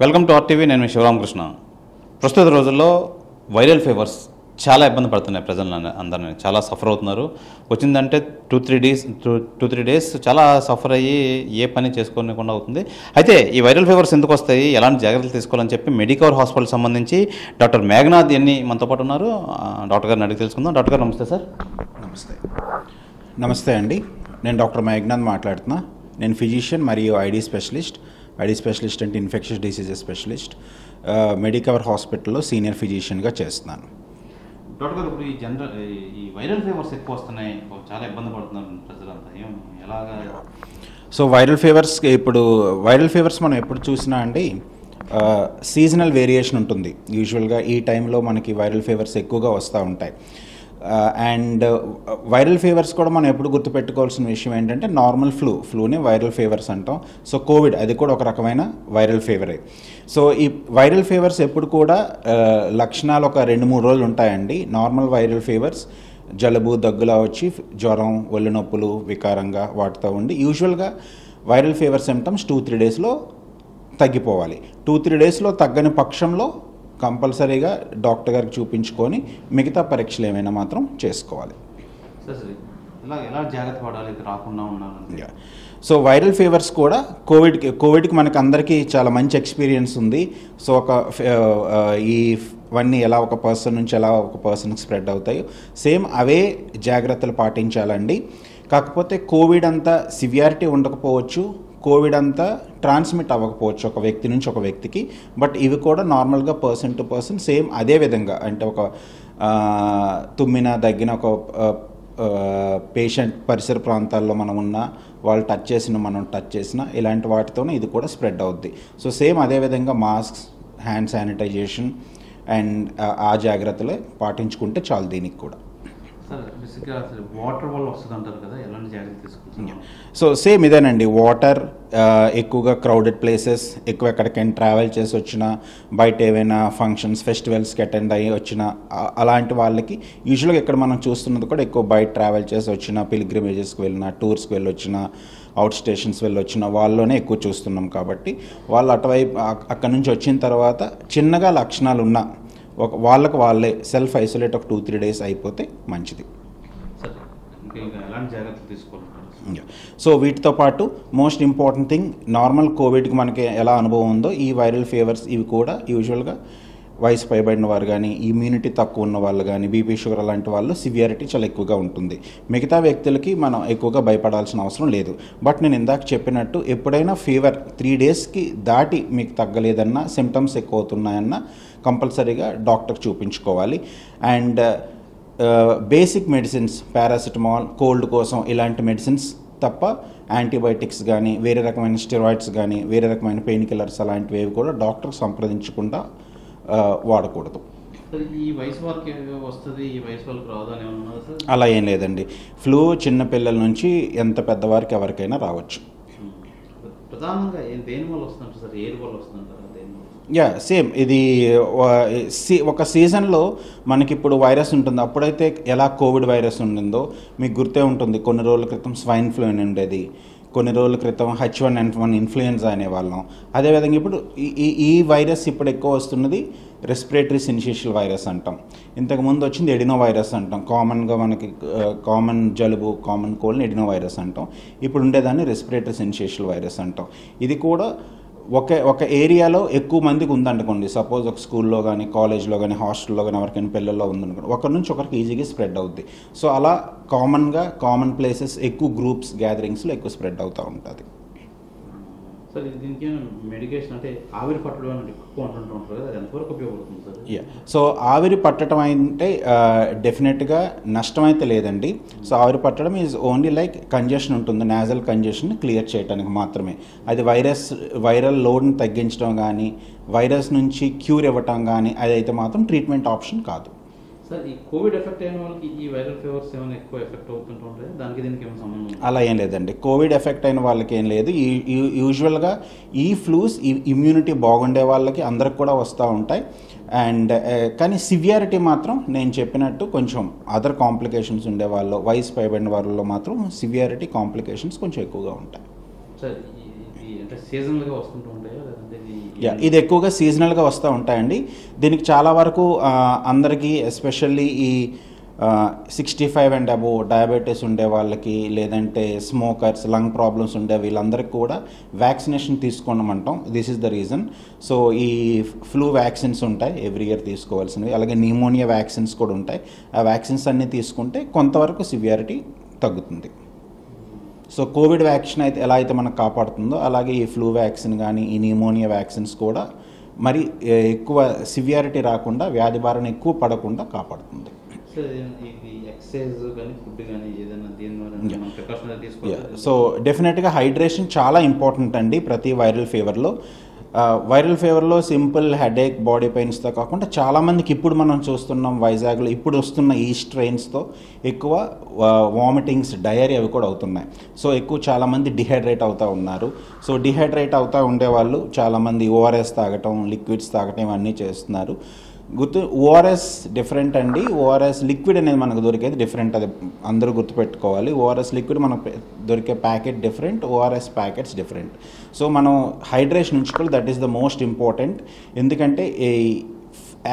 Welcome to RTV నేను శివరామకృష్ణ. ప్రస్తుత రోజుల్లో వైరల్ ఫీవర్స్ చాలా ఇబ్బంది పడుతున్నాయి ప్రజలు అందరినీ. చాలా సఫర్ అవుతున్నారు. వచ్చిందంటే two three days two two three days చాలా సఫర్ అయ్యి ఏ పని చేసుకోనికుండా అవుతుంది. అయితే ఈ వైరల్ ఫీవర్స్ ఎందుకు వస్తాయి? ఎలాంటి జాగ్రత్తలు తీసుకోవాలని చెప్పి మెడికవర్ హాస్పిటల్ సంబంధించి డాక్టర్ మేఘనాథ్ ఎన్ని మనతో పాటు ఉన్నారు. డాక్టర్ గారిని అడిగి తెలుసుకుందాం. డాక్టర్ గారు నమస్తే సార్. నమస్తే. నమస్తే అండి. నేను డాక్టర్ మేఘనాథ్ మాట్లాడుతున్నా. నేను ఫిజిషియన్ మరియు ఐడి స్పెషలిస్ట్. ఐడి స్పెషలిస్ట్ అంటే ఇన్ఫెక్షస్ డిసీజెస్ స్పెషలిస్ట్ మెడికవర్ హాస్పిటల్లో సీనియర్ ఫిజిషియన్గా చేస్తున్నాను. డాక్టర్ గారు ఇప్పుడు ఈ జనరల్ ఈ వైరల్ ఫీవర్స్ ఎక్కువ వస్తున్నాయి చాలా ఇబ్బంది పడుతున్నారు ప్రజలంతా. ఏం ఎలాగా? సో వైరల్ ఫీవర్స్ ఇప్పుడు వైరల్ ఫీవర్స్ మనం ఎప్పుడు చూసినా అండి సీజనల్ వేరియేషన్ ఉంటుంది. యూజువల్గా ఈ టైంలో మనకి వైరల్ ఫీవర్స్ ఎక్కువగా వస్తూ ఉంటాయి. అండ్ వైరల్ ఫీవర్స్ కూడా మనం ఎప్పుడు గుర్తుపెట్టుకోవాల్సిన విషయం ఏంటంటే నార్మల్ ఫ్లూ ఫ్లూనే వైరల్ ఫీవర్స్ అంటాం. సో కోవిడ్ అది కూడా ఒక రకమైన వైరల్ ఫీవరే సో ఈ వైరల్ ఫీవర్స్ ఎప్పుడు కూడా uh, లక్షణాలు ఒక రెండు మూడు రోజులు ఉంటాయండి. నార్మల్ వైరల్ ఫీవర్స్ జలుబు దగ్గులా వచ్చి జ్వరం ఒళ్ళు నొప్పులు వికారంగా వాటితో ఉండి యూజువల్గా viral fever symptoms two three డేస్లో తగ్గిపోవాలి. టూ త్రీ డేస్లో తగ్గని పక్షంలో కంపల్సరీగా డాక్టర్ గారికి చూపించుకొని మిగతా పరీక్షలు ఏమైనా మాత్రం చేసుకోవాలి. సో వైరల్ ఫీవర్స్ కూడా కోవిడ్కి కోవిడ్కి మనకు అందరికీ చాలా మంచి ఎక్స్పీరియన్స్ ఉంది. సో ఒక ఈ ఇవన్నీ ఎలా ఒక పర్సన్ నుంచి ఎలా ఒక పర్సన్కి స్ప్రెడ్ అవుతాయో సేమ్ అవే జాగ్రత్తలు పాటించాలండి. కాకపోతే కోవిడ్ అంత సివియారిటీ ఉండకపోవచ్చు. కోవిడ్ అంతా ట్రాన్స్మిట్ అవ్వకపోవచ్చు ఒక వ్యక్తి నుంచి ఒక వ్యక్తికి. బట్ ఇవి కూడా నార్మల్గా పర్సన్ టు పర్సన్ సేమ్ అదే విధంగా. అంటే ఒక తుమ్మిన దగ్గిన ఒక పేషెంట్ పరిసర ప్రాంతాల్లో మనం ఉన్న వాళ్ళు టచ్ చేసిన మనం టచ్ చేసిన ఇలాంటి వాటితోనే ఇది కూడా స్ప్రెడ్ అవుద్ది. సో సేమ్ అదేవిధంగా మాస్క్స్ హ్యాండ్ శానిటైజేషన్ అండ్ ఆ జాగ్రత్తలే పాటించుకుంటే చాలు దీనికి కూడా. వాటర్ వల్ల వస్తుంది కదా ఎలాంటి జాగ్రత్త సో సేమ్ ఇదేనండి. వాటర్ uh, ఎక్కువగా క్రౌడెడ్ ప్లేసెస్ ఎక్కువ ఎక్కడికైనా ట్రావెల్ చేసి వచ్చిన బయట ఏవైనా ఫంక్షన్స్ ఫెస్టివల్స్కి అటెండ్ అయ్యి వచ్చిన అలాంటి వాళ్ళకి యూజువల్గా ఇక్కడ మనం చూస్తున్నది కూడా ఎక్కువ బయట ట్రావెల్ చేసి వచ్చిన పిలిగ్రిమేజెస్కి వెళ్ళిన టూర్స్కి వెళ్ళొచ్చిన అవుట్ స్టేషన్స్ వెళ్ళొచ్చిన వాళ్ళలోనే ఎక్కువ చూస్తున్నాం కాబట్టి వాళ్ళు అటువైపు అక్కడి నుంచి వచ్చిన తర్వాత చిన్నగా లక్షణాలు ఉన్నా ఒక వాళ్ళకు వాళ్ళే సెల్ఫ్ ఐసోలేట్ ఒక టూ త్రీ డేస్ అయిపోతే మంచిది. సో వీటితో పాటు మోస్ట్ ఇంపార్టెంట్ థింగ్ నార్మల్ కోవిడ్కి మనకి ఎలా అనుభవం ఉందో ఈ వైరల్ ఫీవర్స్ ఇవి కూడా యూజువల్గా వయసు పైబడిన వారు కానీ ఇమ్యూనిటీ తక్కువ ఉన్న వాళ్ళు కానీ బీపీ షుగర్ అలాంటి వాళ్ళు సివియారిటీ చాలా ఎక్కువగా ఉంటుంది. మిగతా వ్యక్తులకి మనం ఎక్కువగా భయపడాల్సిన అవసరం లేదు. బట్ నేను ఇందాక చెప్పినట్టు ఎప్పుడైనా ఫీవర్ త్రీ డేస్కి దాటి మీకు తగ్గలేదన్నా సిమ్టమ్స్ ఎక్కువ అవుతున్నాయన్నా కంపల్సరీగా డాక్టర్ చూపించుకోవాలి. And basic medicines paracetamol cold కోసం ఇలాంటి మెడిసిన్స్ తప్ప యాంటీబయాటిక్స్ కానీ వేరే రకమైన స్టెరాయిడ్స్ కానీ వేరే రకమైన పెయిన్ కిల్లర్స్ అలాంటివి ఏవి కూడా డాక్టర్ సంప్రదించకుండా ఆ, వాడకూడదు. సార్ ఈ వయసు వారికి వస్తుంది? ఈ వయసు వాళ్ళకి రాదు అని ఏమన్నా ఉన్నదా సార్? అలా ఏం లేదండి. ఫ్లూ చిన్న పిల్లల నుంచి ఎంత పెద్దవారికి ఎవరికైనా రావచ్చు. ప్రధానంగా దేని వల్ల వస్తుందంటారు సార్? ఎయిర్ వల్ల వస్తుందంటారా? Yeah same. ఇది సీ- ఒక సీజన్లో మనకి ఇప్పుడు వైరస్ ఉంటుంది. అప్పుడైతే ఎలా కోవిడ్ వైరస్ ఉండిందో మీకు గుర్తే ఉంటుంది. కొన్ని రోజుల క్రితం స్వైన్ ఫ్లూ అని ఉండేది. కొన్ని రోజుల క్రితం H one N one influenza అనేవాళ్ళం. అదేవిధంగా ఇప్పుడు ఈ ఈ- ఈ వైరస్ ఇప్పుడు ఎక్కువ వస్తున్నది రెస్పిరేటరీ సిన్షియల్ వైరస్ అంటాం. ఇంతకు ముందు వచ్చింది ఎడినో వైరస్ అంటాం. కామన్గా మనకి కామన్ జలుబు కామన్ కోల్డ్ని ఎడినో వైరస్ అంటాం. ఇప్పుడు ఉండేదాన్ని రెస్పిరేటరీ సిన్షియల్ వైరస్ అంటాం. ఇది కూడా ఒక ఒక ఏరియాలో ఎక్కువ మందికి ఉందనుకోండి. సపోజ్ ఒక స్కూల్లో కానీ కాలేజ్లో కానీ హాస్టల్లో కానీ ఎవరికైనా పిల్లల్లో ఉందనుకోండి. ఒకరి నుంచి ఒకరికి ఈజీగా స్ప్రెడ్ అవుద్ది. సో అలా కామన్గా కామన్ ప్లేసెస్ ఎక్కువ గ్రూప్స్ గ్యాదరింగ్స్లో ఎక్కువ స్ప్రెడ్ అవుతూ ఉంటుంది. సార్ దీనికి మెడికేషన్ అంటే ఆవిరి పట్టడం అని ఎక్కువ అంటుంటూ ఉంటారు కదా ఎంతవరకు ఉపయోగపడుతుంది సార్? యా సో ఆవిరి పట్టడం అంటే డెఫినెట్గా నష్టం అయితే లేదండి. సో ఆవిరి పట్టడం ఈజ్ ఓన్లీ లైక్ కంజెషన్ ఉంటుంది నాజల్ కంజెషన్ క్లియర్ చేయడానికి మాత్రమే. అది వైరస్ వైరల్ లోడ్ని తగ్గించడం కానీ వైరస్ నుంచి క్యూర్ ఇవ్వటం కానీ అదైతే మాత్రం ట్రీట్మెంట్ ఆప్షన్ కాదు. సార్ ఈ కోవిడ్ ఎఫెక్ట్ అయిన వాళ్ళకి ఈ వైరల్ ఫీవర్స్ ఏమైనా ఎక్కువ ఎఫెక్ట్ అవుతుంటూ ఉంటాయి? దానికి దీనికి ఏమైనా సంబంధం? అలా ఏం లేదండి. కోవిడ్ ఎఫెక్ట్ అయిన వాళ్ళకి ఏం లేదు. యూజువల్గా ఈ ఫ్లూస్ ఈ ఇమ్యూనిటీ బాగుండే వాళ్ళకి అందరికి కూడా వస్తూ ఉంటాయి. అండ్ కానీ సివియారిటీ మాత్రం నేను చెప్పినట్టు కొంచెం అదర్ కాంప్లికేషన్స్ ఉండే వాళ్ళు వయసు పైబడిన వాళ్ళలో మాత్రం సివియారిటీ కాంప్లికేషన్స్ కొంచెం ఎక్కువగా ఉంటాయి. సార్ అంటే సీజనల్గా వస్తుంటూ ఉంటాయా? లేదంటే యా ఇది ఎక్కువగా సీజనల్గా వస్తూ ఉంటాయండి. దీనికి చాలా వరకు అందరికీ ఎస్పెషల్లీ ఈ sixty five and above diabetes ఉండే వాళ్ళకి లేదంటే స్మోకర్స్ లంగ్ ప్రాబ్లమ్స్ ఉండే వీళ్ళందరికీ కూడా vaccination తీసుకోనమంటాం this is the reason so ఈ ఫ్లూ వ్యాక్సిన్స్ ఉంటాయి ఎవ్రీ ఇయర్ తీసుకోవాల్సినవి. అలాగే న్యూమోనియా వ్యాక్సిన్స్ కూడా ఉంటాయి. ఆ వ్యాక్సిన్స్ అన్నీ తీసుకుంటే కొంతవరకు సివియారిటీ తగ్గుతుంది. సో కోవిడ్ వ్యాక్సిన్ అయితే ఎలా అయితే మనకు కాపాడుతుందో అలాగే ఈ ఫ్లూ వ్యాక్సిన్ కానీ ఈ న్యూమోనియా వ్యాక్సిన్స్ కూడా మరి ఎక్కువ సివియారిటీ రాకుండా వ్యాధి బారిన ఎక్కువ పడకుండా కాపాడుతుంది. సో డెఫినెట్గా హైడ్రేషన్ చాలా ఇంపార్టెంట్ అండి ప్రతి వైరల్ ఫీవర్లో. వైరల్ ఫీవర్లో సింపుల్ హెడేక్ బాడీ పెయిన్స్తో కాకుండా చాలామందికి ఇప్పుడు మనం చూస్తున్నాం వైజాగ్లో ఇప్పుడు వస్తున్న ఈ స్ట్రెయిన్స్తో ఎక్కువ వామిటింగ్స్ డయరీ అవి కూడా అవుతున్నాయి. సో ఎక్కువ చాలామంది డిహైడ్రేట్ అవుతూ ఉన్నారు. సో డిహైడ్రేట్ అవుతూ ఉండేవాళ్ళు చాలామంది ఓఆర్ఎస్ తాగటం లిక్విడ్స్ తాగటం ఇవన్నీ చేస్తున్నారు. గుర్తు ఓఆర్ఎస్ డిఫరెంట్ అండి. ఓఆర్ఎస్ లిక్విడ్ అనేది మనకు దొరికేది డిఫరెంట్ అది అందరూ గుర్తుపెట్టుకోవాలి. ఓఆర్ఎస్ లిక్విడ్ మనకు దొరికే packet different ORS packets different so మనం హైడ్రేషన్ ఉంచుకోవాలి. That is the most important ఎందుకంటే ఈ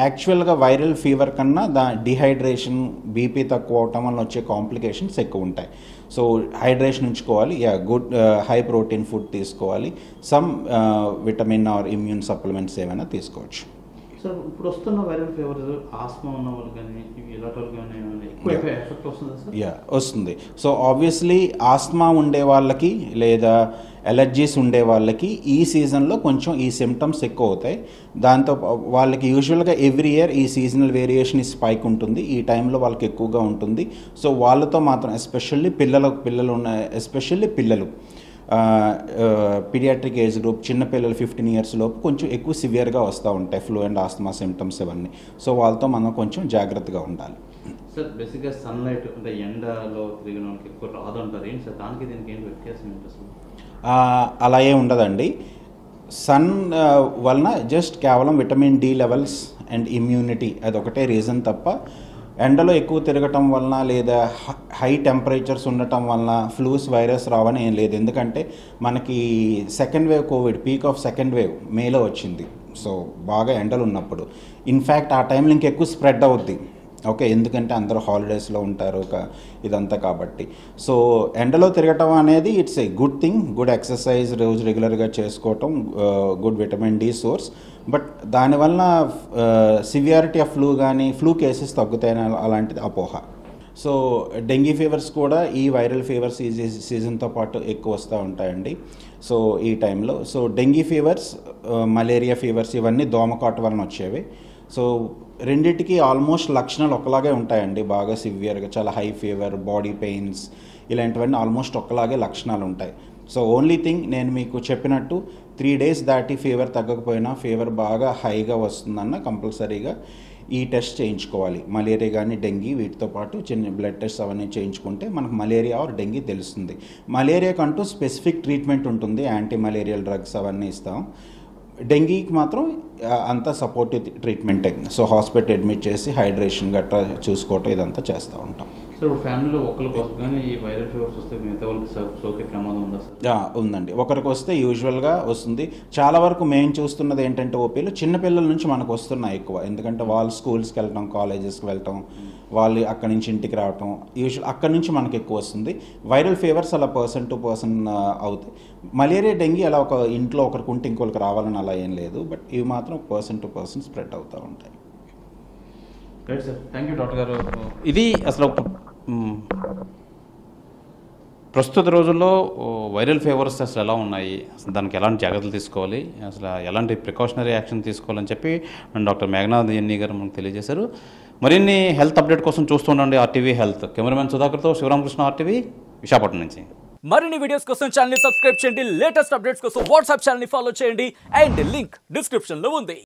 యాక్చువల్గా వైరల్ ఫీవర్ కన్నా దా డిహైడ్రేషన్ బీపీ తక్కువ అవటం వల్ల వచ్చే కాంప్లికేషన్స్ ఎక్కువ ఉంటాయి. సో హైడ్రేషన్ ఉంచుకోవాలి. Yeah good high protein food తీసుకోవాలి. Some vitamin or immune supplements ఏమైనా తీసుకోవచ్చు. సార్ ఇప్పుడు వస్తున్న వైరల్ ఫీవర్ ఆస్మా ఉన్న వాళ్ళు కానీ యా వస్తుంది సో ఆబ్వియస్లీ ఆస్మా ఉండే వాళ్ళకి లేదా ఎలర్జీస్ ఉండే వాళ్ళకి ఈ సీజన్లో కొంచెం ఈ సిమ్టమ్స్ ఎక్కువ అవుతాయి. దాంతో వాళ్ళకి యూజువల్గా ఎవ్రీ ఇయర్ ఈ సీజనల్ వేరియేషన్ ఈ స్పైక్ ఉంటుంది. ఈ టైంలో వాళ్ళకి ఎక్కువగా ఉంటుంది. సో వాళ్ళతో మాత్రం ఎస్పెషల్లీ పిల్లల పిల్లలు ఉన్న ఎస్పెషల్లీ పిల్లలు. పీడియాట్రిక్ ఏజ్ గ్రూప్ చిన్న పిల్లలు ఫిఫ్టీన్ ఇయర్స్ లోపు కొంచెం ఎక్కువ సివియర్గా వస్తూ ఉంటాయి ఫ్లూ అండ్ ఆస్తమా సిమ్టమ్స్ ఇవన్నీ. సో వాళ్ళతో మనం కొంచెం జాగ్రత్తగా ఉండాలి. సార్ బేసిక్గా సన్లైట్ అంటే ఎండలో తిరిగిన వాళ్ళకి ఎక్కువ రాదంటారు. ఏంటి సార్? దానికి దీనికి ఏంటి వ్యత్యాసం ఏంటి అలా ఏం ఉండదండి. సన్ వలన జస్ట్ కేవలం vitamin D levels and immunity అదొకటే రీజన్ తప్ప ఎండలో ఎక్కువ తిరగటం వలన లేదా హై టెంపరేచర్స్ ఉండటం వలన ఫ్లూస్ వైరస్ రావని ఏం లేదు. ఎందుకంటే మనకి second wave covid peak of second wave మేలో వచ్చింది. సో బాగా ఎండలు ఉన్నప్పుడు. ఇన్ఫ్యాక్ట్ ఆ టైంలో ఇంకెక్కువ స్ప్రెడ్ అవుద్ది. ఓకే ఎందుకంటే అందరూ హాలిడేస్లో ఉంటారు ఒక ఇదంతా కాబట్టి. సో ఎండలో తిరగటం అనేది it's a good thing good exercise రోజు రెగ్యులర్గా చేసుకోవటం good vitamin D source. But దానివల్ల సివియారిటీ ఆఫ్ ఫ్లూ కానీ ఫ్లూ కేసెస్ తగ్గుతాయని అలాంటిది అపోహ. సో డెంగీ ఫీవర్స్ కూడా ఈ వైరల్ ఫీవర్స్ ఈ సీజన్తో పాటు ఎక్కువ వస్తూ ఉంటాయండి. సో ఈ టైంలో. So dengue fevers malaria fevers ఇవన్నీ దోమకాటు వలన వచ్చేవి. సో రెండిటికి ఆల్మోస్ట్ లక్షణాలు ఒకలాగే ఉంటాయండి. బాగా సివియర్గా చాలా హై ఫీవర్ బాడీ పెయిన్స్ ఇలాంటివన్నీ ఆల్మోస్ట్ ఒకలాగే లక్షణాలు ఉంటాయి. సో ఓన్లీ థింగ్ నేను మీకు చెప్పినట్టు త్రీ డేస్ దాటి ఫీవర్ తగ్గకపోయినా ఫీవర్ బాగా హైగా వస్తుందన్న కంపల్సరీగా ఈ టెస్ట్ చేయించుకోవాలి. మలేరియా కానీ డెంగీ వీటితో పాటు చిన్న బ్లడ్ టెస్ట్ అవన్నీ చేయించుకుంటే మనకు మలేరియా ఆర్ డెంగీ తెలుస్తుంది. మలేరియాకంటూ స్పెసిఫిక్ ట్రీట్మెంట్ ఉంటుంది. యాంటీ మలేరియల్ డ్రగ్స్ అవన్నీ ఇస్తాం. డెంగీకి మాత్రం అంతా సపోర్టివ్ ట్రీట్మెంటే సో హాస్పిటల్ అడ్మిట్ చేసి హైడ్రేషన్ గట్రా చూసుకోవటం ఇదంతా చేస్తూ ఉంటాం. సార్ ఇప్పుడు ఫ్యామిలీలో ఒకరికి వస్తుంది ఈ వైరల్ ఫీవర్స్ వస్తే మిగతా వాళ్ళకి సోకే ప్రమాదం ఉందా సార్? ఉందండి. ఒకరికి వస్తే యూజువల్గా వస్తుంది. చాలా వరకు మేము చూస్తున్నది ఏంటంటే ఓపీలు చిన్నపిల్లల నుంచి మనకు వస్తున్నాయి ఎక్కువ. ఎందుకంటే వాళ్ళు స్కూల్స్కి వెళ్ళటం కాలేజెస్కి వెళ్ళటం వాళ్ళు అక్కడి నుంచి ఇంటికి రావటం యూజువల్ అక్కడి నుంచి మనకి ఎక్కువ వస్తుంది. వైరల్ ఫీవర్స్ అలా పర్సన్ టు పర్సన్ అవుతాయి. మలేరియా డెంగీ అలా ఒక ఇంట్లో ఒకరికి ఉంటే ఇంకొకరికి రావాలని అలా ఏం లేదు. బట్ ఇవి మాత్రం పర్సన్ టు పర్సన్ స్ప్రెడ్ అవుతూ ఉంటాయి. Right sir. Thank you doctor గారు. ఇది అసలు ప్రస్తుత రోజుల్లో వైరల్ ఫీవర్స్ అసలు ఎలా ఉన్నాయి? అసలు దానికి ఎలాంటి జాగ్రత్తలు తీసుకోవాలి? అసలు ఎలాంటి ప్రికాషనరీ యాక్షన్ తీసుకోవాలని చెప్పి డాక్టర్ మేఘనాథ్ ఎన్ని గారు మనకు తెలియజేశారు. మరిన్ని హెల్త్ అప్డేట్ కోసం చూస్తుండండి ఆర్టీవీ హెల్త్. కెమెరామెన్ సుధాకర్తో శివరామకృష్ణ ఆర్టీవీ విశాఖపట్నం నుంచి. మరిన్ని వీడియోస్ కోసం ఛానల్ సబ్స్క్రైబ్ చేయండి. లేటెస్ట్ అప్డేట్స్ కోసం వాట్సాప్ ఛానల్ ఫాలో చేయండి. అండ్ లింక్ డిస్క్రిప్షన్లో ఉంది.